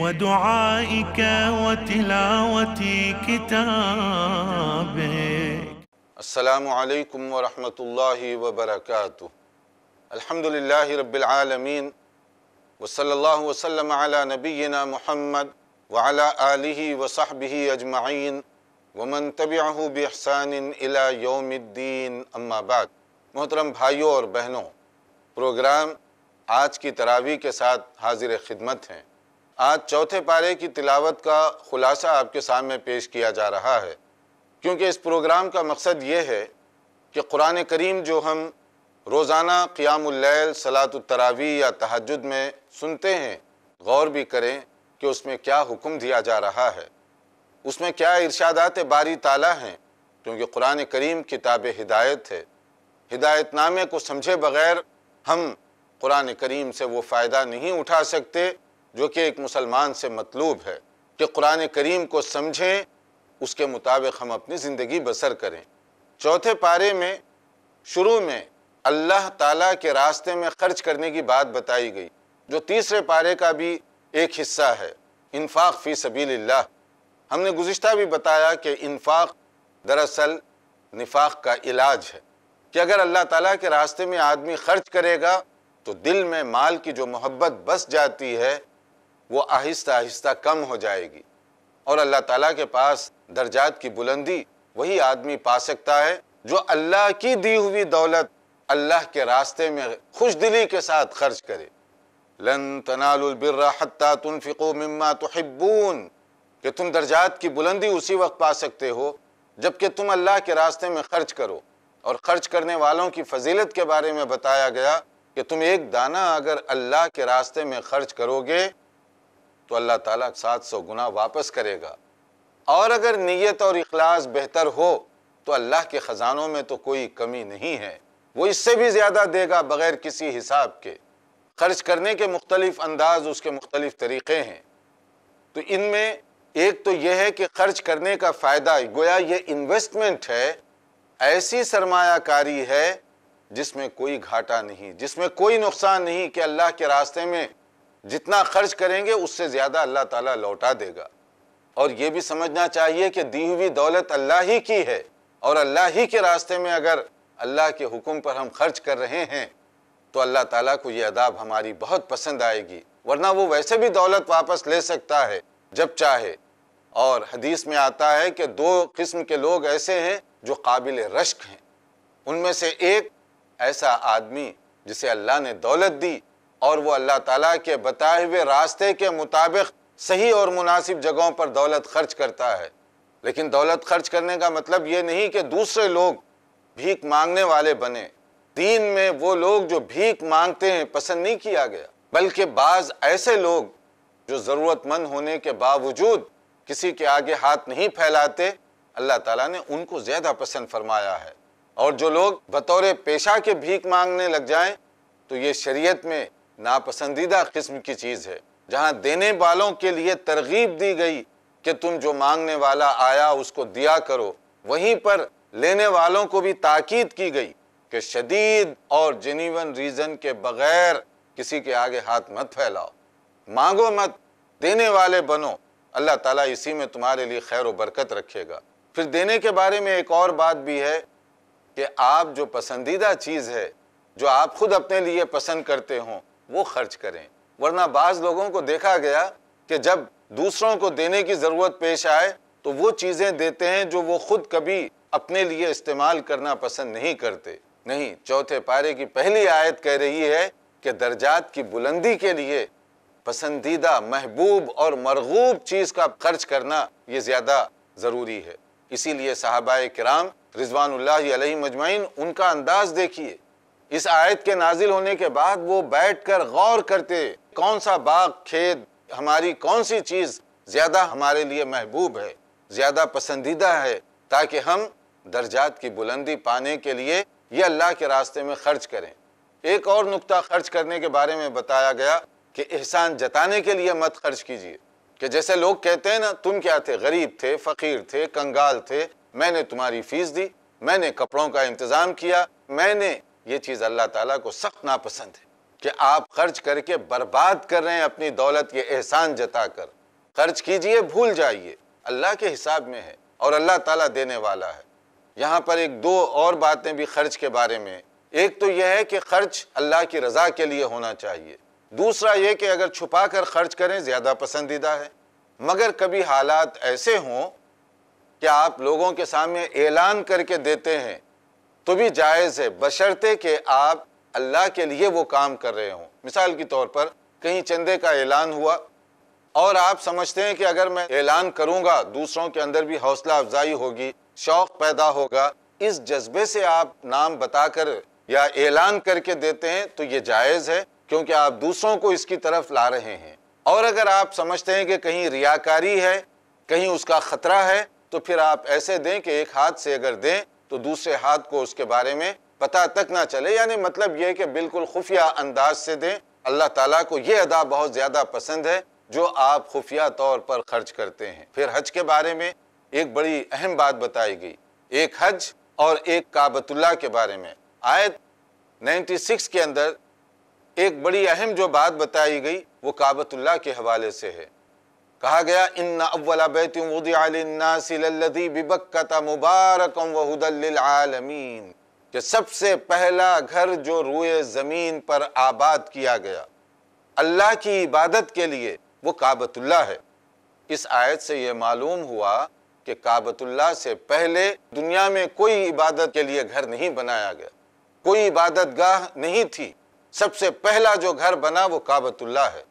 ودعائك وتلاوة كتابك. السلام علیکم ورحمۃ اللہ وبرکاتہ الحمد للہ رب العالمین وصلی اللہ وسلم علی نبینا محمد وعلی آلہ وصحبہ اجمعین ومن تبعہ بإحسان الى یوم الدین اما بعد، محترم بھائیوں اور بہنوں، پروگرام آج کی تراویح کے ساتھ حاضر خدمت ہیں۔ آج چوتھے پارے کی تلاوت کا خلاصہ آپ کے سامنے پیش کیا جا رہا ہے۔ کیونکہ اس پروگرام کا مقصد یہ ہے کہ قرآن کریم جو ہم روزانہ قیام اللیل صلاة التراویح یا تہجد میں سنتے ہیں، غور بھی کریں کہ اس میں کیا حکم دیا جا رہا ہے۔ اس میں کیا ارشادات باری تعالیٰ ہیں، کیونکہ قرآن کریم کتاب ہدایت ہے۔ ہدایت نامے کو سمجھے بغیر ہم قرآن کریم سے وہ فائدہ نہیں اٹھا سکتے۔ جو کہ ایک مسلمان سے مطلوب ہے کہ قرآن کریم کو سمجھیں، اس کے مطابق ہم اپنی زندگی بسر کریں۔ چوتھے پارے میں، شروع میں اللہ تعالیٰ کے راستے میں خرچ کرنے کی بات بتائی گئی۔ جو تیسرے پارے کا بھی ایک حصہ ہے، انفاق فی سبیل اللہ۔ ہم نے گزشتہ بھی بتایا کہ انفاق دراصل نفاق کا علاج ہے۔ کہ اگر اللہ تعالیٰ کے راستے میں آدمی خرچ کرے گا، تو دل میں مال کی جو محبت بس جاتی ہے وہ آہستہ آہستہ کم ہو جائے گی۔ اور اللہ تعالیٰ کے پاس درجات کی بلندی وہی آدمی پا سکتا ہے جو اللہ کی دی ہوئی دولت اللہ کے راستے میں خوش دلی کے ساتھ خرچ کرے۔ لن تنالوا البر حتى تنفقوا مما تحبون۔ کہ تم درجات کی بلندی اسی وقت پا سکتے ہو جبکہ تم اللہ کے راستے میں خرچ کرو۔ اور خرچ کرنے والوں کی فضیلت کے بارے میں بتایا گیا کہ تم ایک دانہ اگر اللہ کے راستے میں خرچ کرو گے تو اللہ تعالیٰ سات سو گنا واپس کرے گا۔ اور اگر نیت اور اخلاص بہتر ہو، تو اللہ کے خزانوں میں تو کوئی کمی نہیں ہے۔ وہ اس سے بھی زیادہ دے گا بغیر کسی حساب کے۔ خرچ کرنے کے مختلف انداز اس کے مختلف طریقے ہیں۔ تو ان میں ایک تو یہ ہے کہ خرچ کرنے کا فائدہ، گویا یہ انویسٹمنٹ ہے، ایسی سرمایہ کاری ہے جس میں کوئی گھاٹا نہیں، جس میں کوئی نقصان نہیں کہ اللہ کے راستے میں جتنا خرچ کریں گے، اس سے زیادہ اللہ تعالیٰ لوٹا دے گا۔ اور یہ بھی سمجھنا چاہیے کہ دی ہوئی دولت اللہ ہی کی ہے۔ اور اللہ ہی کے راستے میں اگر اللہ کے حکم پر ہم خرچ کر رہے ہیں، تو اللہ تعالیٰ کو یہ عذاب ہماری بہت پسند آئے گی۔ ورنہ وہ ویسے بھی دولت واپس لے سکتا ہے جب چاہے۔ اور حدیث میں آتا ہے کہ دو قسم کے لوگ ایسے ہیں جو قابل رشک ہیں۔ ان میں سے ایک ایسا آدمی جسے اللہ نے دولت دی اور وہ اللہ تعالیٰ کے بتائے ہوئے راستے کے مطابق صحیح اور مناسب جگہوں پر دولت خرچ کرتا ہے۔ لیکن دولت خرچ کرنے کا مطلب یہ نہیں کہ دوسرے لوگ بھیک مانگنے والے بنے۔ دین میں وہ لوگ جو بھیک مانگتے ہیں پسند نہیں کیا گیا، بلکہ بعض ایسے لوگ جو ضرورت مند ہونے کے باوجود کسی کے آگے ہاتھ نہیں پھیلاتے، اللہ تعالیٰ نے ان کو زیادہ پسند فرمایا ہے۔ اور جو لوگ بطور پیشہ کے بھیک مانگنے لگ جائیں، تو یہ شریعت میں ناپسندیدہ قسم کی چیز ہے۔ جہاں دینے والوں کے لیے ترغیب دی گئی کہ تم جو مانگنے والا آیا اس کو دیا کرو، وہیں پر لینے والوں کو بھی تاکید کی گئی کہ شدید اور جنیون ریزن کے بغیر کسی کے آگے ہاتھ مت پھیلاؤ۔ مانگو مت، دینے والے بنو، اللہ تعالیٰ اسی میں تمہارے لیے خیر و برکت رکھے گا۔ پھر دینے کے بارے میں ایک اور بات بھی ہے کہ آپ جو پسندیدہ چیز ہے، جو آپ خود اپنے لیے پسند کرتے ہوں وہ خرچ کریں۔ ورنہ بعض لوگوں کو دیکھا گیا کہ جب دوسروں کو دینے کی ضرورت پیش آئے تو وہ چیزیں دیتے ہیں جو وہ خود کبھی اپنے لیے استعمال کرنا پسند نہیں کرتے۔ نہیں، چوتھے پارے کی پہلی آیت کہہ رہی ہے کہ درجات کی بلندی کے لیے پسندیدہ، محبوب اور مرغوب چیز کا خرچ کرنا یہ زیادہ ضروری ہے۔ اسی لیے صحابہ کرام رضوان اللہ علیہ مجمعین ان کا انداز دیکھیے۔ اس آیت کے نازل ہونے کے بعد وہ بیٹھ کر غور کرتے کون سا باغ، کھیت، ہماری کون سی چیز زیادہ ہمارے لیے محبوب ہے، زیادہ پسندیدہ ہے، تاکہ ہم درجات کی بلندی پانے کے لیے یہ اللہ کے راستے میں خرچ کریں۔ ایک اور نقطہ خرچ کرنے کے بارے میں بتایا گیا کہ احسان جتانے کے لیے مت خرچ کیجیے کہ جیسے لوگ کہتے ہیں نا، تم کیا تھے؟ غریب تھے، فقیر تھے، کنگال تھے، میں نے تمہاری فیس دی، میں نے کپڑوں کا انتظام کیا، میں نے یہ چیز اللہ تعالیٰ کو سخت ناپسند ہے کہ آپ خرچ کر کے برباد کر رہے ہیں اپنی دولت کے احسان جتا کر۔ خرچ کیجیے، بھول جائیے۔ اللہ کے حساب میں ہے اور اللہ تعالیٰ دینے والا ہے۔ یہاں پر ایک دو اور باتیں بھی خرچ کے بارے میں۔ ایک تو یہ ہے کہ خرچ اللہ کی رضا کے لیے ہونا چاہیے۔ دوسرا یہ کہ اگر چھپا کر خرچ کریں، زیادہ پسندیدہ ہے۔ مگر کبھی حالات ایسے ہوں کہ آپ لوگوں کے سامنے اعلان کر کے دیتے ہیں تو بھی جائز ہے بشرتے کہ آپ اللہ کے لیے وہ کام کر رہے ہوں۔ مثال کی طور پر، کہیں چندے کا اعلان ہوا اور آپ سمجھتے ہیں کہ اگر میں اعلان کروں گا، دوسروں کے اندر بھی حوصلہ افزائی ہوگی، شوق پیدا ہوگا، اس جذبے سے آپ نام بتا کر یا اعلان کر کے دیتے ہیں، تو یہ جائز ہے کیونکہ آپ دوسروں کو اس کی طرف لا رہے ہیں۔ اور اگر آپ سمجھتے ہیں کہ کہیں ریاکاری ہے، کہیں اس کا خطرہ ہے، تو پھر آپ ایسے دیں کہ ایک ہاتھ سے اگر دیں تو دوسرے ہاتھ کو اس کے بارے میں پتہ تک نہ چلے یعنی مطلب یہ کہ بالکل خفیہ انداز سے دیں۔ اللہ تعالیٰ کو یہ ادا بہت زیادہ پسند ہے جو آپ خفیہ طور پر خرچ کرتے ہیں۔ پھر حج کے بارے میں ایک بڑی اہم بات بتائی گئی۔ ایک حج اور ایک کعبۃ اللہ کے بارے میں۔ آیت نائنٹی سکس کے اندر ایک بڑی اہم جو بات بتائی گئی وہ کعبۃ اللہ کے حوالے سے ہے۔ کہا گیا، ان اول بیت وضع للناس للذی ببکت مبارکم وہدى للعالمین. کہ سب سے پہلا گھر جو روئے زمین پر آباد کیا گیا، اللہ کی عبادت کے لیے، وہ کعبۃ اللہ ہے۔ اس آیت سے یہ معلوم ہوا کہ کعبۃ اللہ سے پہلے دنیا میں کوئی عبادت کے لیے گھر نہیں بنایا گیا۔ کوئی عبادت گاہ نہیں تھی۔ سب سے پہلا جو گھر بنا وہ کعبۃ اللہ ہے۔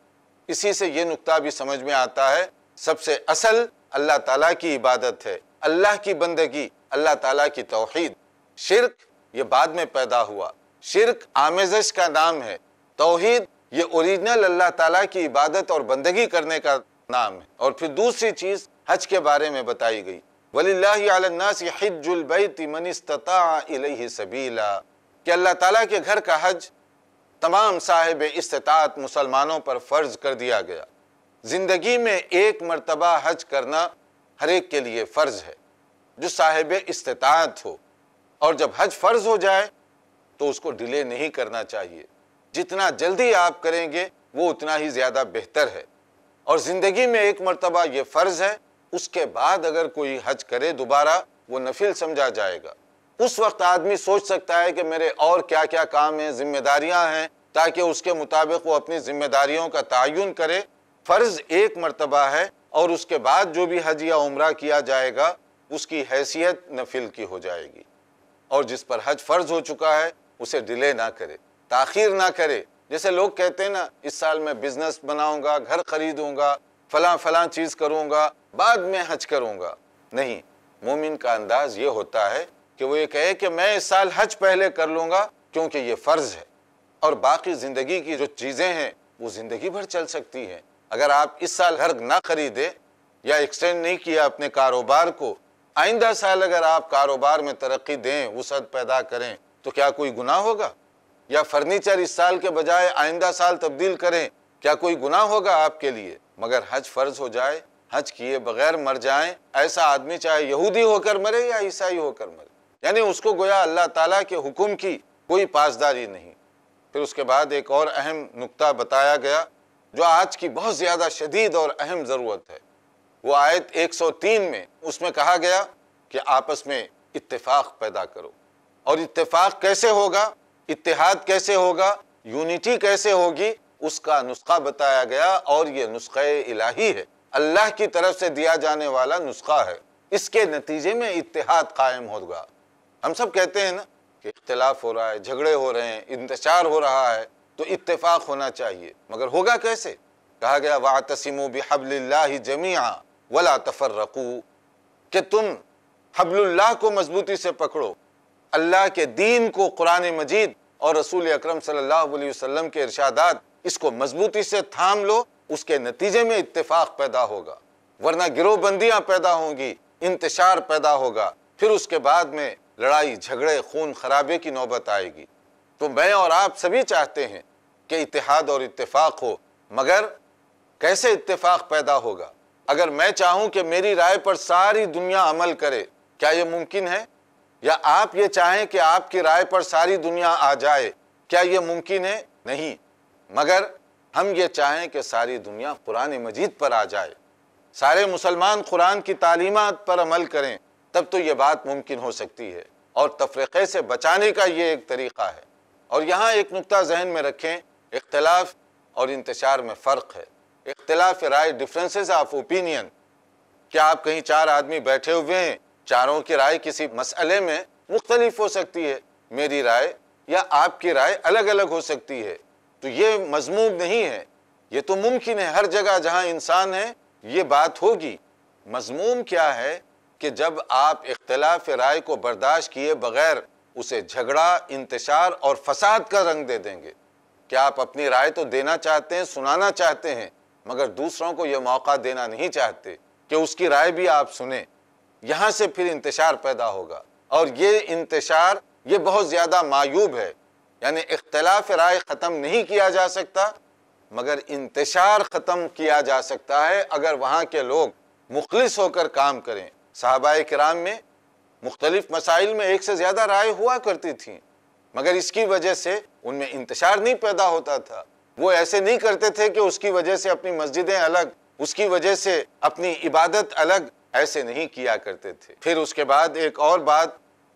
اسی سے یہ نقطہ بھی سمجھ میں آتا ہے، سب سے اصل اللہ تعالیٰ کی عبادت ہے۔ اللہ کی بندگی، اللہ تعالیٰ کی توحید۔ شرک یہ بعد میں پیدا ہوا۔ شرک آمیزش کا نام ہے۔ توحید یہ اوریجنل اللہ تعالیٰ کی عبادت اور بندگی کرنے کا نام ہے۔ اور پھر دوسری چیز حج کے بارے میں بتائی گئی۔ وَلِلَّهِ عَلَى النَّاسِ حِجُّ الْبَيْتِ مَنِ اسْتَطَاعَ إِلَيْهِ سَبِيلًا۔ کہ اللہ تعالیٰ کے گھر کا حج تمام صاحب استطاعت مسلمانوں پر فرض کر دیا گیا۔ زندگی میں ایک مرتبہ حج کرنا ہر ایک کے لیے فرض ہے۔ جو صاحب استطاعت ہو اور جب حج فرض ہو جائے تو اس کو ڈیلے نہیں کرنا چاہیے۔ جتنا جلدی آپ کریں گے وہ اتنا ہی زیادہ بہتر ہے۔ اور زندگی میں ایک مرتبہ یہ فرض ہے، اس کے بعد اگر کوئی حج کرے دوبارہ وہ نفل سمجھا جائے گا۔ اس وقت آدمی سوچ سکتا ہے کہ میرے اور کیا کیا کام ہیں، ذمہ داریاں ہیں، تاکہ اس کے مطابق وہ اپنی ذمہ داریوں کا تعین کرے۔ فرض ایک مرتبہ ہے اور اس کے بعد جو بھی حج یا عمرہ کیا جائے گا، اس کی حیثیت نفل کی ہو جائے گی۔ اور جس پر حج فرض ہو چکا ہے، اسے ڈیلے نہ کرے، تاخیر نہ کرے۔ جیسے لوگ کہتے ہیں نا، اس سال میں بزنس بناؤں گا، گھر خریدوں گا، فلاں فلاں چیز کروں گا، بعد میں حج کروں گا۔ نہیں، مومن کا انداز یہ ہوتا ہے کہ وہ یہ کہے کہ میں اس سال حج پہلے کر لوں گا کیونکہ یہ فرض ہے اور باقی زندگی کی جو چیزیں ہیں وہ زندگی بھر چل سکتی ہیں۔ اگر آپ اس سال گھر نہ خریدے یا ایکسٹینڈ نہیں کیا اپنے کاروبار کو، آئندہ سال اگر آپ کاروبار میں ترقی دیں، وسعت پیدا کریں، تو کیا کوئی گناہ ہوگا؟ یا فرنیچر اس سال کے بجائے آئندہ سال تبدیل کریں، کیا کوئی گناہ ہوگا آپ کے لیے؟ مگر حج فرض ہو جائے، حج کیے بغیر مر جائیں، ایسا آدمی چاہے یہودی ہو کر مرے یا عیسائی ہو کر مرے۔ یعنی اس کو گویا اللہ تعالیٰ کے حکم کی کوئی پاسداری نہیں۔ پھر اس کے بعد ایک اور اہم نقطہ بتایا گیا، جو آج کی بہت زیادہ شدید اور اہم ضرورت ہے۔ وہ آیت ایک سو تین میں اس میں کہا گیا کہ آپس میں اتفاق پیدا کرو۔ اور اتفاق کیسے ہوگا؟ اتحاد کیسے ہوگا؟ یونیٹی کیسے ہوگی؟ اس کا نسخہ بتایا گیا اور یہ نسخہ الہی ہے۔ اللہ کی طرف سے دیا جانے والا نسخہ ہے۔ اس کے نتیجے میں اتحاد قائم ہوگا۔ ہم سب کہتے ہیں نا کہ اختلاف ہو رہا ہے، جھگڑے ہو رہے ہیں، انتشار ہو رہا ہے، تو اتفاق ہونا چاہیے۔ مگر ہوگا کیسے؟ کہا گیا وَاعْتَسِمُوا بِحَبْلِ اللَّهِ جَمِيعًا وَلَا تَفَرَّقُوا۔ کہ تم حبل اللہ کو مضبوطی سے پکڑو، اللہ کے دین کو قرآن مجید اور رسول اکرم صلی اللہ علیہ وسلم کے ارشادات اس کو مضبوطی سے تھام لو، اس کے نتیجے میں اتفاق پیدا ہوگا۔ ورنہ گروہ بندیاں پیدا ہوں گی، انتشار پیدا ہوگا۔ پھر اس کے بعد میں لڑائی، جھگڑے، خون خرابے کی نوبت آئے گی۔ تو میں اور آپ سبھی چاہتے ہیں کہ اتحاد اور اتفاق ہو، مگر کیسے اتفاق پیدا ہوگا؟ اگر میں چاہوں کہ میری رائے پر ساری دنیا عمل کرے، کیا یہ ممکن ہے؟ یا آپ یہ چاہیں کہ آپ کی رائے پر ساری دنیا آ جائے، کیا یہ ممکن ہے؟ نہیں۔ مگر ہم یہ چاہیں کہ ساری دنیا قرآن مجید پر آ جائے۔ سارے مسلمان قرآن کی تعلیمات پر عمل کریں۔ تب تو یہ بات ممکن ہو سکتی ہے۔ اور تفرقے سے بچانے کا یہ ایک طریقہ ہے۔ اور یہاں ایک نقطہ ذہن میں رکھیں، اختلاف اور انتشار میں فرق ہے۔ اختلاف رائے ڈفرینسز آف اوپینین کیا آپ کہیں چار آدمی بیٹھے ہوئے ہیں، چاروں کی رائے کسی مسئلے میں مختلف ہو سکتی ہے۔ میری رائے یا آپ کی رائے الگ الگ ہو سکتی ہے۔ تو یہ مضموم نہیں ہے۔ یہ تو ممکن ہے، ہر جگہ جہاں انسان ہے، یہ بات ہوگی۔ مضموم کیا ہے؟ کہ جب آپ اختلاف رائے کو برداشت کیے بغیر اسے جھگڑا، انتشار اور فساد کا رنگ دے دیں گے۔ کیا آپ اپنی رائے تو دینا چاہتے ہیں، سنانا چاہتے ہیں، مگر دوسروں کو یہ موقع دینا نہیں چاہتے کہ اس کی رائے بھی آپ سنیں۔ یہاں سے پھر انتشار پیدا ہوگا۔ اور یہ انتشار، یہ بہت زیادہ معیوب ہے۔ یعنی اختلاف رائے ختم نہیں کیا جا سکتا، مگر انتشار ختم کیا جا سکتا ہے اگر وہاں کے لوگ مخلص ہو کر کام کریں۔ صحابہ کرام میں مختلف مسائل میں ایک سے زیادہ رائے ہوا کرتی تھیں، مگر اس کی وجہ سے ان میں انتشار نہیں پیدا ہوتا تھا۔ وہ ایسے نہیں کرتے تھے کہ اس کی وجہ سے اپنی مسجدیں الگ، اس کی وجہ سے اپنی عبادت الگ ایسے نہیں کیا کرتے تھے۔ پھر اس کے بعد ایک اور بات،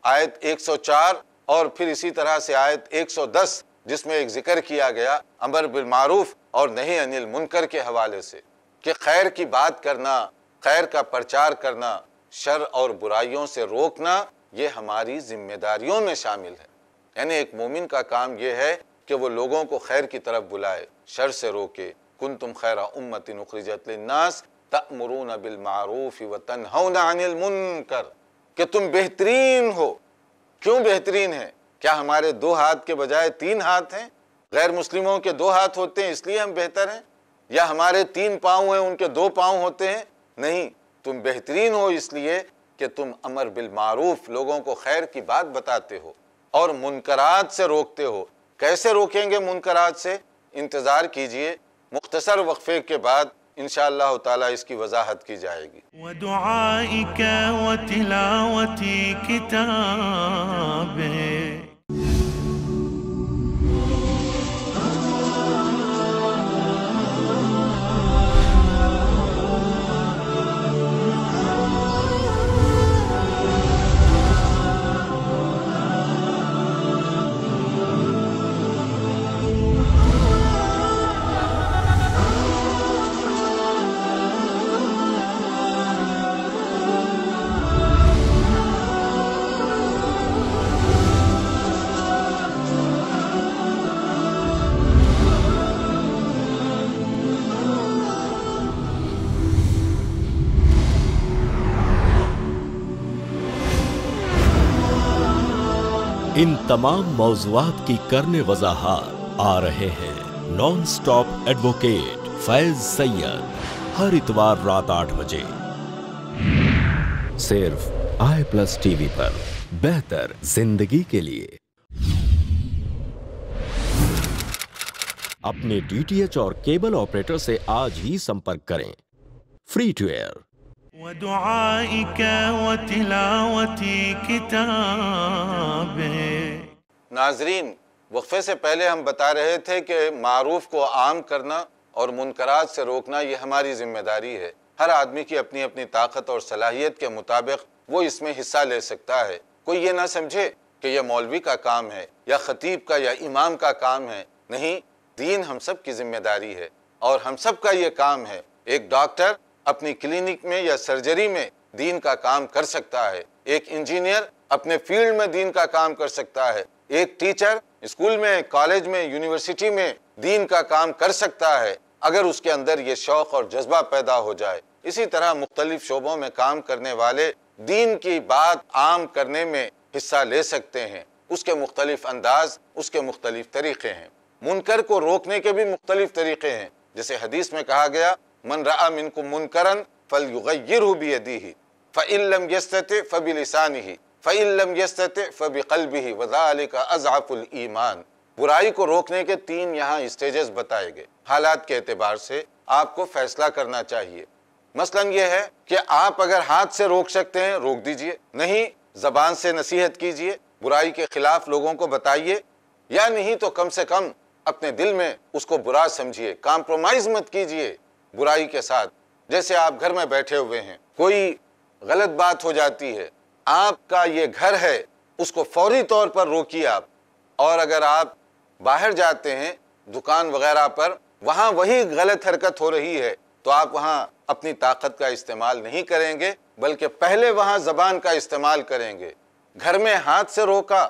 آیت ایک سو چار اور پھر اسی طرح سے آیت ایک سو دس، جس میں ایک ذکر کیا گیا امر بالمعروف اور نہیں انل منکر کے حوالے سے کہ خیر کی بات کرنا، خیر کا پرچار کرنا شر اور برائیوں سے روکنا یہ ہماری ذمہ داریوں میں شامل ہے۔ یعنی ایک مومن کا کام یہ ہے کہ وہ لوگوں کو خیر کی طرف بلائے، شر سے روکے۔ کنتم خیر امت اخرجت للناس تأمرون بالمعروف وتنہون عن المنکر۔ کہ تم بہترین ہو۔ کیوں بہترین ہے کیا ہمارے دو ہاتھ کے بجائے تین ہاتھ ہیں؟ غیر مسلموں کے دو ہاتھ ہوتے ہیں اس لیے ہم بہتر ہیں؟ یا ہمارے تین پاؤں ہیں، ان کے دو پاؤں ہوتے ہیں؟ نہیں۔ تم بہترین ہو اس لیے کہ تم امر بالمعروف، لوگوں کو خیر کی بات بتاتے ہو اور منکرات سے روکتے ہو۔ کیسے روکیں گے منکرات سے؟ انتظار کیجیے۔ مختصر وقفے کے بعد انشاءاللہ تعالی اس کی وضاحت کی جائے گی۔ ودعائك وتلاوة كتابك ان تمام موضوعات کی کرنے وضاحت آ رہے ہیں۔ Non stop advocate Faiz Syed, ہر اتوار رات آٹھ بجے۔ صرف آئی پلس ٹی وی پر بہتر زندگی کے لیے۔ اپنے ڈی ٹی ایچ اور کیبل آپریٹر سے آج ہی سمپرک کریں۔ فری ٹو ایئر ودعائك وتلاوة كتابك ناظرین، وقفے سے پہلے ہم بتا رہے تھے کہ معروف کو عام کرنا اور منکرات سے روکنا یہ ہماری ذمہ داری ہے۔ ہر آدمی کی اپنی اپنی طاقت اور صلاحیت کے مطابق وہ اس میں حصہ لے سکتا ہے۔ کوئی یہ نہ سمجھے کہ یہ مولوی کا کام ہے یا خطیب کا یا امام کا کام ہے۔ نہیں، دین ہم سب کی ذمہ داری ہے اور ہم سب کا یہ کام ہے۔ ایک ڈاکٹر اپنی کلینک میں یا سرجری میں دین کا کام کر سکتا ہے۔ ایک انجینئر اپنے فیلڈ میں دین کا کام کر سکتا ہے۔ ایک ٹیچر اسکول میں، کالج میں، یونیورسٹی میں دین کا کام کر سکتا ہے، اگر اس کے اندر یہ شوق اور جذبہ پیدا ہو جائے۔ اسی طرح مختلف شعبوں میں کام کرنے والے دین کی بات عام کرنے میں حصہ لے سکتے ہیں۔ اس کے مختلف انداز، اس کے مختلف طریقے ہیں۔ منکر کو روکنے کے بھی مختلف طریقے ہیں۔ جیسے حدیث میں کہا گیا من رأى منكم منکرن فلیغیرہ بیدیہ فإن لم يستطع فبلسانہ فإن لم يستطع فبقلبہ وذالک اضعف الایمان برائی کو روکنے کے تین یہاں اسٹیجز بتائے گئے۔ حالات کے اعتبار سے آپ کو فیصلہ کرنا چاہیے۔ مثلا یہ ہے کہ آپ اگر ہاتھ سے روک سکتے ہیں، روک دیجیے۔ نہیں، زبان سے نصیحت کیجیے۔ برائی کے خلاف لوگوں کو بتائیے۔ یا نہیں تو کم سے کم اپنے دل میں اس کو برا سمجھیے کمپرومائز مت کیجیے۔ برائی کے ساتھ۔ جیسے آپ گھر میں بیٹھے ہوئے ہیں، کوئی غلط بات ہو جاتی ہے، آپ کا یہ گھر ہے، اس کو فوری طور پر روکیے آپ۔ اور اگر آپ باہر جاتے ہیں، دکان وغیرہ پر، وہاں وہی غلط حرکت ہو رہی ہے، تو آپ وہاں اپنی طاقت کا استعمال نہیں کریں گے، بلکہ پہلے وہاں زبان کا استعمال کریں گے۔ گھر میں ہاتھ سے روکا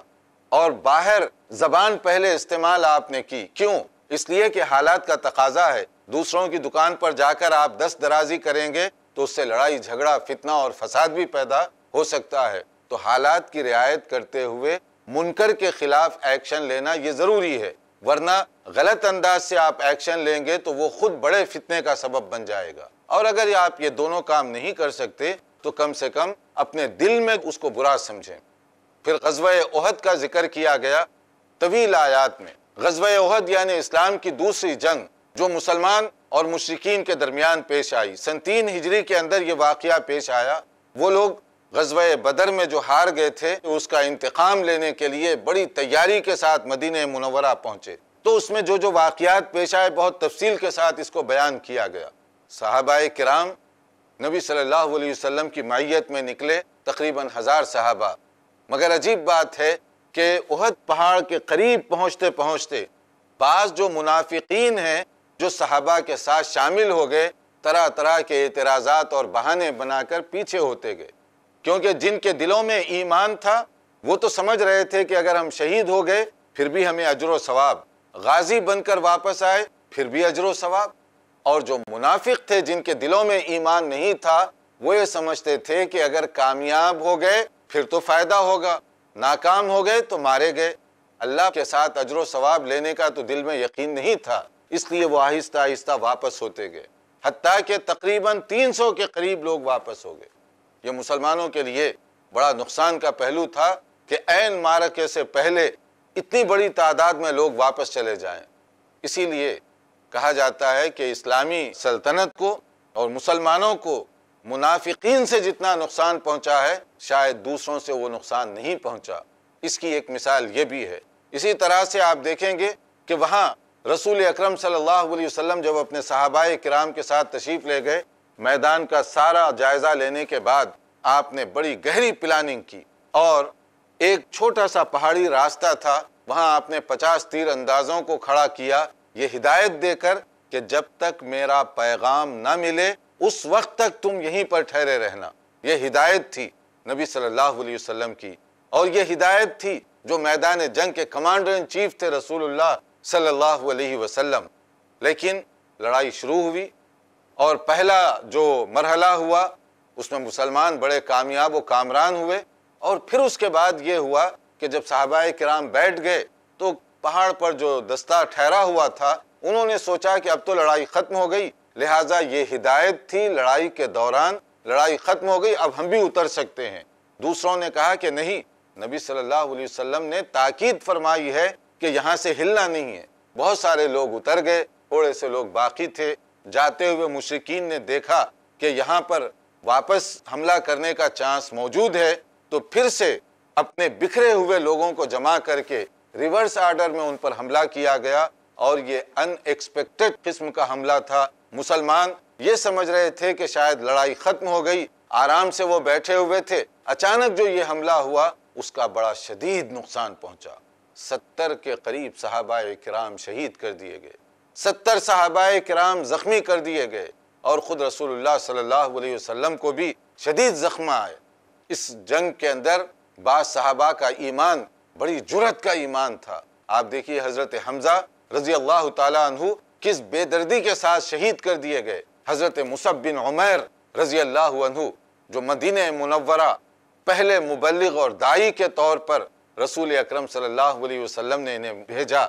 اور باہر زبان پہلے استعمال آپ نے کی۔ کیوں؟ اس لیے کہ حالات کا تقاضا ہے۔ دوسروں کی دکان پر جا کر آپ دست درازی کریں گے تو اس سے لڑائی، جھگڑا، فتنہ اور فساد بھی پیدا ہو سکتا ہے۔ تو حالات کی رعایت کرتے ہوئے منکر کے خلاف ایکشن لینا یہ ضروری ہے۔ ورنہ غلط انداز سے آپ ایکشن لیں گے تو وہ خود بڑے فتنے کا سبب بن جائے گا۔ اور اگر آپ یہ دونوں کام نہیں کر سکتے تو کم سے کم اپنے دل میں اس کو برا سمجھیں۔ پھر غزوہ احد کا ذکر کیا گیا طویل آیات میں۔ غزوہ احد یعنی اسلام کی دوسری جنگ۔ جو مسلمان اور مشرقین کے درمیان پیش آئی۔ سن تین ہجری کے اندر یہ واقعہ پیش آیا۔ وہ لوگ غزوہ بدر میں جو ہار گئے تھے، اس کا انتقام لینے کے لیے بڑی تیاری کے ساتھ مدینہ منورہ پہنچے۔ تو اس میں جو جو واقعات پیش آئے، بہت تفصیل کے ساتھ اس کو بیان کیا گیا۔ صحابہ کرام نبی صلی اللہ علیہ وسلم کی معیت میں نکلے تقریباً ہزار صحابہ۔ مگر عجیب بات ہے کہ احد پہاڑ کے قریب پہنچتے پہنچتے بعض جو منافقین ہیں جو صحابہ کے ساتھ شامل ہو گئے، طرح طرح کے اعتراضات اور بہانے بنا کر پیچھے ہوتے گئے۔ کیونکہ جن کے دلوں میں ایمان تھا، وہ تو سمجھ رہے تھے کہ اگر ہم شہید ہو گئے، پھر بھی ہمیں اجر و ثواب۔ غازی بن کر واپس آئے، پھر بھی اجر و ثواب۔ اور جو منافق تھے، جن کے دلوں میں ایمان نہیں تھا، وہ یہ سمجھتے تھے کہ اگر کامیاب ہو گئے، پھر تو فائدہ ہوگا۔ ناکام ہو گئے تو مارے گئے۔ اللہ کے ساتھ اجر و ثواب لینے کا تو دل میں یقین نہیں تھا۔ اس لیے وہ آہستہ آہستہ واپس ہوتے گئے۔ حتیٰ کہ تقریباً تین سو کے قریب لوگ واپس ہو گئے۔ یہ مسلمانوں کے لیے بڑا نقصان کا پہلو تھا کہ این مارکے سے پہلے اتنی بڑی تعداد میں لوگ واپس چلے جائیں۔ اسی لیے کہا جاتا ہے کہ اسلامی سلطنت کو اور مسلمانوں کو منافقین سے جتنا نقصان پہنچا ہے، شاید دوسروں سے وہ نقصان نہیں پہنچا۔ اس کی ایک مثال یہ بھی ہے۔ اسی طرح سے آپ دیکھیں گے کہ وہاں رسول اکرم صلی اللہ علیہ وسلم جب اپنے صحابہ کرام کے ساتھ تشریف لے گئے، میدان کا سارا جائزہ لینے کے بعد آپ نے بڑی گہری پلاننگ کی اور ایک چھوٹا سا پہاڑی راستہ تھا، وہاں آپ نے پچاس تیر اندازوں کو کھڑا کیا۔ یہ ہدایت دے کر کہ جب تک میرا پیغام نہ ملے، اس وقت تک تم یہیں پر ٹھہرے رہنا۔ یہ ہدایت تھی نبی صلی اللہ علیہ وسلم کی۔ اور یہ ہدایت تھی جو میدان جنگ کے کمانڈر ان چیف تھے رسول اللہ صلی اللہ علیہ وسلم۔ لیکن لڑائی شروع ہوئی اور پہلا جو مرحلہ ہوا، اس میں مسلمان بڑے کامیاب و کامران ہوئے اور پھر اس کے بعد یہ ہوا کہ جب صحابہ کرام بیٹھ گئے تو پہاڑ پر جو دستہ ٹھہرا ہوا تھا، انہوں نے سوچا کہ اب تو لڑائی ختم ہو گئی۔ لہٰذا یہ ہدایت تھی لڑائی کے دوران۔ لڑائی ختم ہو گئی، اب ہم بھی اتر سکتے ہیں۔ دوسروں نے کہا کہ نہیں، نبی صلی اللہ علیہ وسلم نے تاکید فرمائی ہے کہ یہاں سے ہلنا نہیں ہے۔ بہت سارے لوگ اتر گئے، تھوڑے سے لوگ باقی تھے۔ جاتے ہوئے مشرقین نے دیکھا کہ یہاں پر واپس حملہ کرنے کا چانس موجود ہے۔ تو پھر سے اپنے بکھرے ہوئے لوگوں کو جمع کر کے ریورس آرڈر میں ان پر حملہ کیا گیا۔ اور یہ ان ایکسپیکٹڈ قسم کا حملہ تھا۔ مسلمان یہ سمجھ رہے تھے کہ شاید لڑائی ختم ہو گئی۔ آرام سے وہ بیٹھے ہوئے تھے۔ اچانک جو یہ حملہ ہوا، اس کا بڑا شدید نقصان پہنچا۔ ستر کے قریب صحابہ کرام شہید کر دیے گئے۔ ستر صحابہ کرام زخمی کر دیے گئے اور خود رسول اللہ صلی اللہ علیہ وسلم کو بھی شدید زخم آئے۔ اس جنگ کے اندر بعض صحابہ کا ایمان، بڑی جرت کا ایمان تھا۔ آپ دیکھیے حضرت حمزہ رضی اللہ تعالیٰ عنہ کس بے دردی کے ساتھ شہید کر دیے گئے۔ حضرت مصب بن عمیر رضی اللہ عنہ جو مدینہ منورہ پہلے مبلغ اور دائی کے طور پر رسول اکرم صلی اللہ علیہ وسلم نے انہیں بھیجا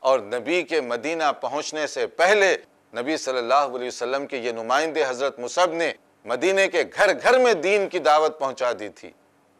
اور نبی کے مدینہ پہنچنے سے پہلے نبی صلی اللہ علیہ وسلم کے یہ نمائندے حضرت مصب نے مدینہ کے گھر گھر میں دین کی دعوت پہنچا دی تھی۔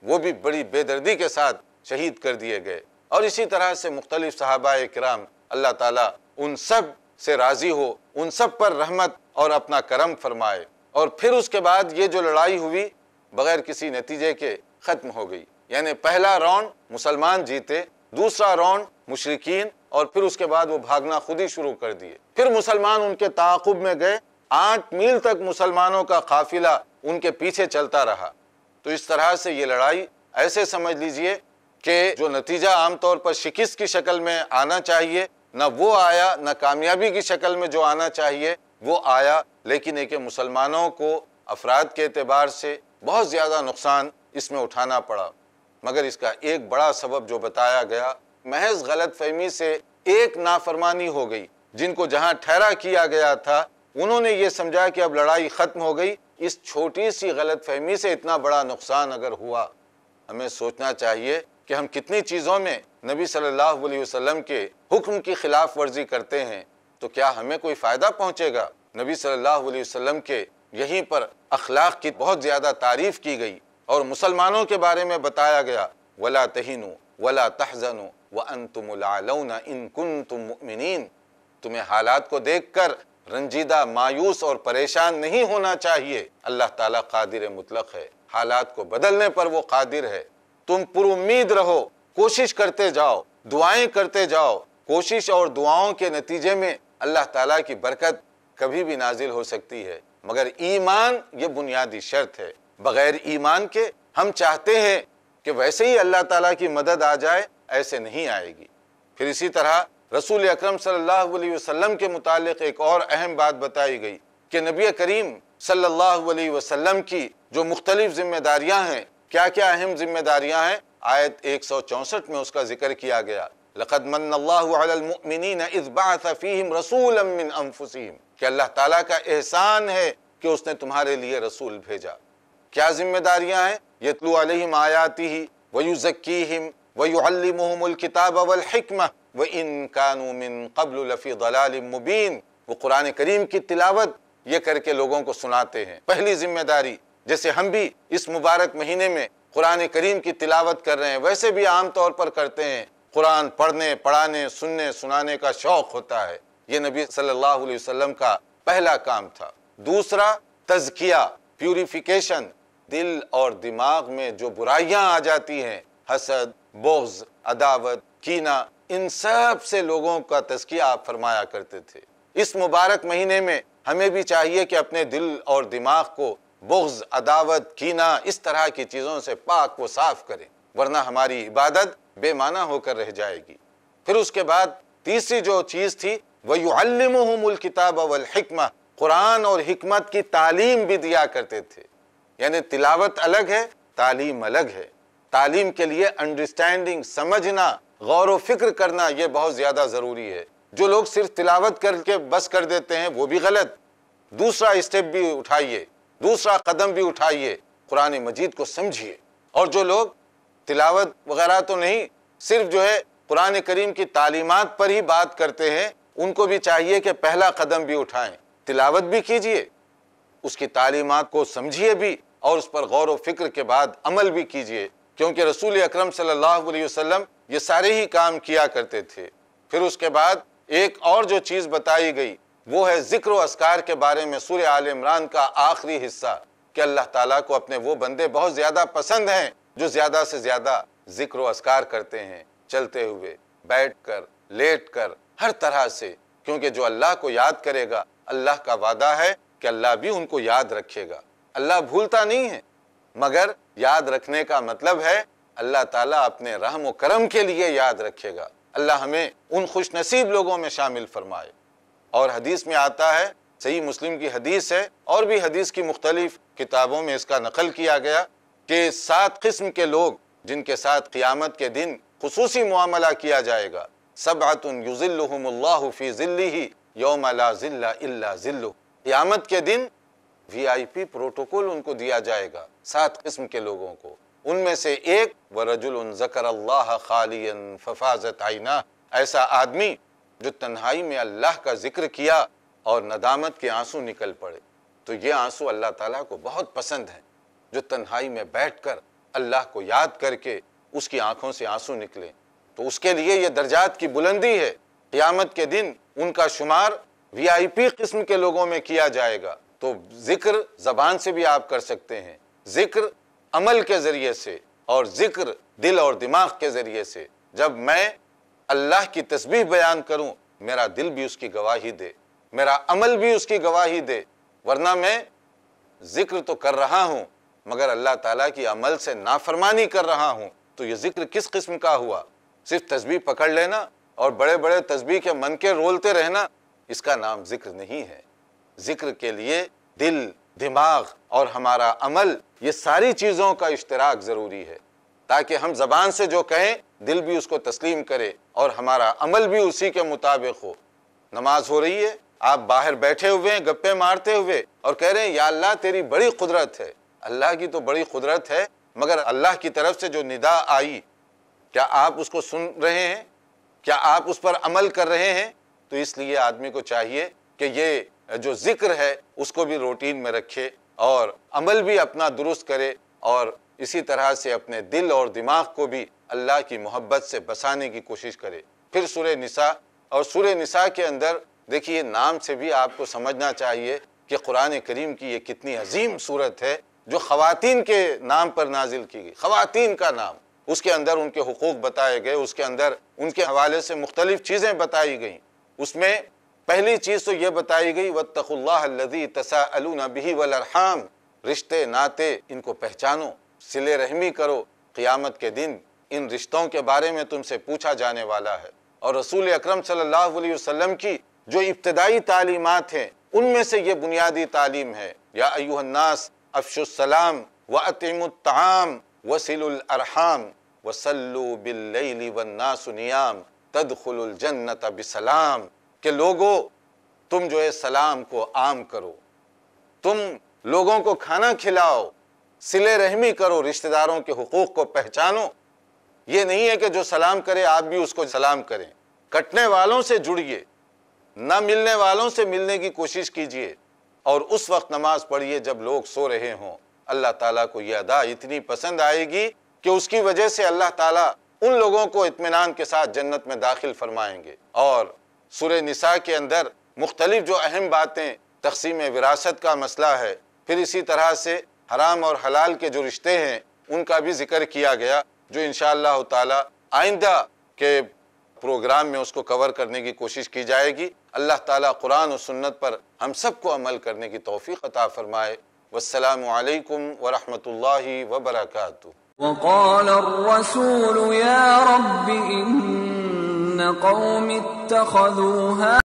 وہ بھی بڑی بے دردی کے ساتھ شہید کر دیے گئے۔ اور اسی طرح سے مختلف صحابہ کرام اللہ تعالیٰ ان سب سے راضی ہو، ان سب پر رحمت اور اپنا کرم فرمائے۔ اور پھر اس کے بعد یہ جو لڑائی ہوئی، بغیر کسی نتیجے کے ختم ہو گئی۔ یعنی پہلا راؤنڈ مسلمان جیتے، دوسرا راؤنڈ مشرقین اور پھر اس کے بعد وہ بھاگنا خود ہی شروع کر دیے۔ پھر مسلمان ان کے تعاقب میں گئے، آٹھ میل تک مسلمانوں کا قافلہ ان کے پیچھے چلتا رہا۔ تو اس طرح سے یہ لڑائی ایسے سمجھ لیجیے کہ جو نتیجہ عام طور پر شکست کی شکل میں آنا چاہیے، نہ وہ آیا، نہ کامیابی کی شکل میں جو آنا چاہیے، وہ آیا۔ لیکن ایک مسلمانوں کو افراد کے اعتبار سے بہت زیادہ نقصان اس میں اٹھانا پڑا۔ مگر اس کا ایک بڑا سبب جو بتایا گیا، محض غلط فہمی سے ایک نافرمانی ہو گئی۔ جن کو جہاں ٹھہرا کیا گیا تھا، انہوں نے یہ سمجھا کہ اب لڑائی ختم ہو گئی۔ اس چھوٹی سی غلط فہمی سے اتنا بڑا نقصان اگر ہوا، ہمیں سوچنا چاہیے کہ ہم کتنی چیزوں میں نبی صلی اللہ علیہ وسلم کے حکم کی خلاف ورزی کرتے ہیں، تو کیا ہمیں کوئی فائدہ پہنچے گا؟ نبی صلی اللہ علیہ وسلم کے یہیں پر اخلاق کی بہت زیادہ تعریف کی گئی۔ اور مسلمانوں کے بارے میں بتایا گیا، ولا تہینو ولا تحزنو وانتم العلون ان کنتم مؤمنین تمہیں حالات کو دیکھ کر رنجیدہ، مایوس اور پریشان نہیں ہونا چاہیے۔ اللہ تعالیٰ قادر مطلق ہے۔ حالات کو بدلنے پر وہ قادر ہے۔ تم پر امید رہو۔ کوشش کرتے جاؤ۔ دعائیں کرتے جاؤ۔ کوشش اور دعاؤں کے نتیجے میں اللہ تعالیٰ کی برکت کبھی بھی نازل ہو سکتی ہے۔ مگر ایمان یہ بنیادی شرط ہے۔ بغیر ایمان کے ہم چاہتے ہیں کہ ویسے ہی اللہ تعالیٰ کی مدد آ جائے، ایسے نہیں آئے گی۔ پھر اسی طرح رسول اکرم صلی اللہ علیہ وسلم کے متعلق ایک اور اہم بات بتائی گئی کہ نبی کریم صلی اللہ علیہ وسلم کی جو مختلف ذمہ داریاں ہیں، کیا کیا اہم ذمہ داریاں ہیں؟ آیت ایک سو چونسٹھ میں اس کا ذکر کیا گیا۔ لقد من اللہ علی المؤمنین اذ بعث فیہم رسولا من انفسہم۔ کہ اللہ تعالیٰ کا احسان ہے کہ اس نے تمہارے لیے رسول بھیجا۔ کیا ذمہ داریاں ہیں؟ یتلو علیہم آیاتہ ویزکیہم ویعلمہم الکتاب والحکمہ وَإِن كَانُوا مِن قَبْلُ لَفِي ضَلَالٍ مُبِينٍ وہ قرآن کریم کی تلاوت یہ کر کے لوگوں کو سناتے ہیں۔ پہلی ذمہ داری، جیسے ہم بھی اس مبارک مہینے میں قرآن کریم کی تلاوت کر رہے ہیں، ویسے بھی عام طور پر کرتے ہیں۔ قرآن پڑھنے، پڑھانے، سننے، سنانے کا شوق ہوتا ہے۔ یہ نبی صلی اللہ علیہ وسلم کا پہلا کام تھا۔ دوسرا، تزکیہ، پیوریفیکیشن۔ دل اور دماغ میں جو برائیاں آ جاتی ہیں، حسد، بغض، عداوت، کینہ، ان سب سے لوگوں کا تزکیہ آپ فرمایا کرتے تھے۔ اس مبارک مہینے میں ہمیں بھی چاہیے کہ اپنے دل اور دماغ کو بغض، عداوت، کینہ، اس طرح کی چیزوں سے پاک و صاف کریں، ورنہ ہماری عبادت بے معنی ہو کر رہ جائے گی۔ پھر اس کے بعد تیسری جو چیز تھی، وَيُعَلِّمُهُمُ الْكِتَابَ وَالْحِكْمَةِ۔ قرآن اور حکمت کی تعلیم بھی دیا کرتے تھے۔ یعنی تلاوت الگ ہے، تعلیم الگ ہے۔ تعلیم کے لیے انڈرسٹینڈنگ سمجھنا، غور و فکر کرنا یہ بہت زیادہ ضروری ہے۔ جو لوگ صرف تلاوت کر کے بس کر دیتے ہیں، وہ بھی غلط۔ دوسرا اسٹیپ بھی اٹھائیے۔ دوسرا قدم بھی اٹھائیے۔ قرآن مجید کو سمجھیے۔ اور جو لوگ تلاوت وغیرہ تو نہیں، صرف جو ہے قرآن کریم کی تعلیمات پر ہی بات کرتے ہیں، ان کو بھی چاہیے کہ پہلا قدم بھی اٹھائیں۔ تلاوت بھی کیجیے اس کی تعلیمات کو سمجھیے بھی اور اس پر غور و فکر کے بعد عمل بھی کیجیے کیونکہ رسول اکرم صلی اللہ علیہ وسلم یہ سارے ہی کام کیا کرتے تھے۔ پھر اس کے بعد ایک اور جو چیز بتائی گئی، وہ ہے ذکر و اسکار کے بارے میں سورہ آل عمران کا آخری حصہ۔ کہ اللہ تعالیٰ کو اپنے وہ بندے بہت زیادہ پسند ہیں جو زیادہ سے زیادہ ذکر و اسکار کرتے ہیں۔ چلتے ہوئے بیٹھ کر، لیٹ کر، ہر طرح سے۔ کیونکہ جو اللہ کو یاد کرے گا، اللہ کا وعدہ ہے۔ کہ اللہ بھی ان کو یاد رکھے گا۔ اللہ بھولتا نہیں ہے، مگر یاد رکھنے کا مطلب ہے اللہ تعالیٰ اپنے رحم و کرم کے لیے یاد رکھے گا۔ اللہ ہمیں ان خوش نصیب لوگوں میں شامل فرمائے۔ اور حدیث میں آتا ہے، صحیح مسلم کی حدیث ہے، اور بھی حدیث کی مختلف کتابوں میں اس کا نقل کیا گیا کہ سات قسم کے لوگ جن کے ساتھ قیامت کے دن خصوصی معاملہ کیا جائے گا۔ سبعت یظلہم اللہ فی ظلہ یوم لا ظل الا ظلہ قیامت کے دن وی آئی پی پروٹوکول ان کو دیا جائے گا، سات قسم کے لوگوں کو۔ ان میں سے ایک، وَرَجُلٌ ذَكَرَ اللَّهَ خَالِيًا فَفَازَتْ عَيْنَا ایسا آدمی جو تنہائی میں اللہ کا ذکر کیا اور ندامت کے آنسو نکل پڑے۔ تو یہ آنسو اللہ تعالیٰ کو بہت پسند ہیں۔ جو تنہائی میں بیٹھ کر اللہ کو یاد کر کے اس کی آنکھوں سے آنسو نکلے تو اس کے لیے یہ درجات کی بلندی ہے۔ قیامت کے دن ان کا شمار وی آئی پی قسم کے لوگوں میں کیا جائے گا؟ تو ذکر زبان سے بھی آپ کر سکتے ہیں۔ ذکر عمل کے ذریعے سے اور ذکر دل اور دماغ کے ذریعے سے۔ جب میں اللہ کی تسبیح بیان کروں، میرا دل بھی اس کی گواہی دے۔ میرا عمل بھی اس کی گواہی دے۔ ورنہ میں ذکر تو کر رہا ہوں، مگر اللہ تعالیٰ کی عمل سے نافرمانی کر رہا ہوں۔ تو یہ ذکر کس قسم کا ہوا؟ صرف تسبیح پکڑ لینا اور بڑے بڑے تسبیح کے من کے رولتے رہنا۔ اس کا نام ذکر نہیں ہے۔ ذکر کے لیے دل، دماغ اور ہمارا عمل، یہ ساری چیزوں کا اشتراک ضروری ہے۔ تاکہ ہم زبان سے جو کہیں، دل بھی اس کو تسلیم کرے اور ہمارا عمل بھی اسی کے مطابق ہو۔ نماز ہو رہی ہے، آپ باہر بیٹھے ہوئے ہیں، گپے مارتے ہوئے اور کہہ رہے ہیں، یا اللہ، تیری بڑی قدرت ہے۔ اللہ کی تو بڑی قدرت ہے، مگر اللہ کی طرف سے جو ندا آئی، کیا آپ اس کو سن رہے ہیں؟ کیا آپ اس پر عمل کر رہے ہیں؟ تو اس لیے آدمی کو چاہیے کہ یہ جو ذکر ہے اس کو بھی روٹین میں رکھے اور عمل بھی اپنا درست کرے اور اسی طرح سے اپنے دل اور دماغ کو بھی اللہ کی محبت سے بسانے کی کوشش کرے۔ پھر سورہ نساء اور سورہ نساء کے اندر دیکھیے نام سے بھی آپ کو سمجھنا چاہیے کہ قرآن کریم کی یہ کتنی عظیم صورت ہے جو خواتین کے نام پر نازل کی گئی۔ خواتین کا نام۔ اس کے اندر ان کے حقوق بتائے گئے، اس کے اندر ان کے حوالے سے مختلف چیزیں بتائی گئیں۔ اس میں پہلی چیز تو یہ بتائی گئی، وَاتَّقُوا اللَّهَ الَّذِي تَسَاءَلُونَ بِهِ وَالْأَرْحَامِ۔ رشتے ناتے ان کو پہچانو، سلے رحمی کرو۔ قیامت کے دن ان رشتوں کے بارے میں تم سے پوچھا جانے والا ہے۔ اور رسول اکرم صلی اللہ علیہ وسلم کی جو ابتدائی تعلیمات ہیں، ان میں سے یہ بنیادی تعلیم ہے۔ یا ایوہ الناس افش السلام وَأَطِمُ الطعام وَسِلُ الْأَرْحَامِ وَسَلُّوا بِاللَّيْلِ وَالنَّاسُ نِيَامِ تَدْخُلُ الْجَنَّةَ بِسَلام، کہ لوگو تم جو ہے سلام کو عام کرو، تم لوگوں کو کھانا کھلاؤ، سلے رحمی کرو رشتہ داروں کے حقوق کو پہچانو۔ یہ نہیں ہے کہ جو سلام کرے، آپ بھی اس کو سلام کریں۔ کٹنے والوں سے جڑیے، نہ ملنے والوں سے ملنے کی کوشش کیجیے اور اس وقت نماز پڑھیے جب لوگ سو رہے ہوں۔ اللہ تعالیٰ کو یہ ادا اتنی پسند آئے گی کہ اس کی وجہ سے اللہ تعالیٰ ان لوگوں کو اطمینان کے ساتھ جنت میں داخل فرمائیں گے۔ اور سورہ نساء کے اندر مختلف جو اہم باتیں تقسیم وراثت کا مسئلہ ہے، پھر اسی طرح سے حرام اور حلال کے جو رشتے ہیں، ان کا بھی ذکر کیا گیا، جو انشاءاللہ تعالی آئندہ کے پروگرام میں اس کو کور کرنے کی کوشش کی جائے گی۔ اللہ تعالیٰ قرآن و سنت پر ہم سب کو عمل کرنے کی توفیق عطا فرمائے۔ والسلام علیکم ورحمۃ اللہ وبرکاتہ۔ وقال الرسول يا رب إن قوم اتخذوا هذا